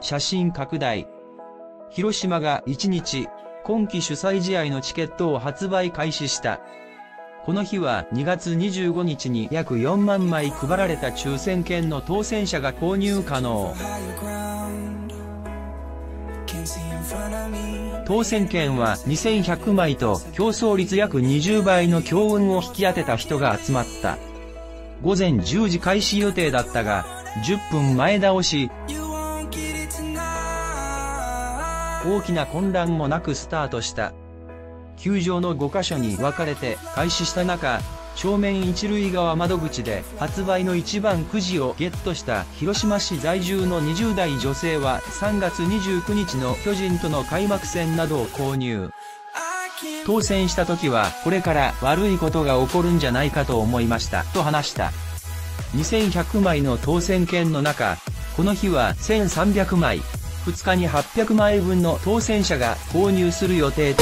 写真拡大。広島が1日、今季主催試合のチケットを発売開始した。この日は2月25日に約4万枚配られた抽選券の当選者が購入可能。当選券は2100枚と競争率約20倍の強運を引き当てた人が集まった。午前10時開始予定だったが、10分前倒し。大きな混乱もなくスタートした。球場の5カ所に分かれて開始した中、正面一塁側窓口で発売の一番くじをゲットした広島市在住の20代女性は3月29日の巨人との開幕戦などを購入。当選した時はこれから悪いことが起こるんじゃないかと思いましたと話した。2100枚の当選券の中、この日は1300枚、2日に800枚分の当選者が購入する予定